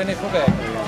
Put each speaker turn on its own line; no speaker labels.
tennis på väg.